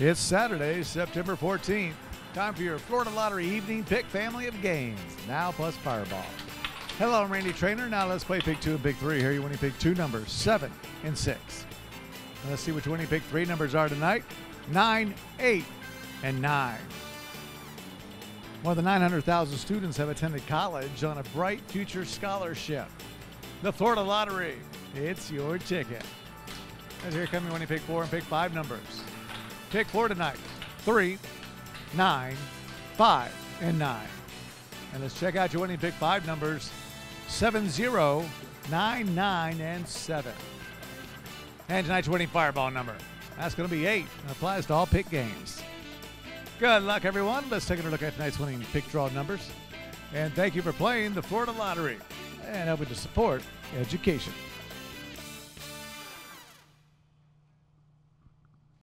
It's Saturday, September 14th. Time for your Florida Lottery evening pick family of games. Now plus Fireball. Hello, I'm Randy Trainer. Now let's play pick two and pick three. Here you winning pick two numbers, seven and six. Let's see which winning pick three numbers are tonight. Nine, eight, and nine. More than 900,000 students have attended college on a Bright Future Scholarship. The Florida Lottery. It's your ticket. And here come your winning pick four and pick five numbers. Pick four tonight. Three, nine, five, and nine. And let's check out your winning pick five numbers. Seven, zero, nine, nine, and seven. And tonight's winning fireball number. That's going to be eight. And applies to all pick games. Good luck, everyone. Let's take a look at tonight's winning pick draw numbers. And thank you for playing the Florida Lottery and helping to support education.